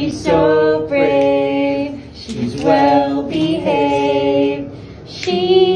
She's so brave. She's well behaved. She